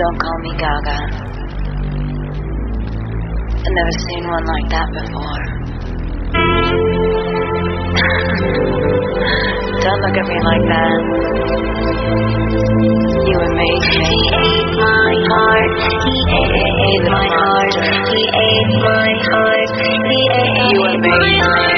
Don't call me Gaga. I've never seen one like that before. Don't look at me like that. You amazed me. He ate my heart. He ate my heart. He ate my heart. He ate my heart. You amazed me.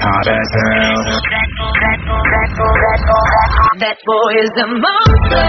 hot as hell. That boy is a monster.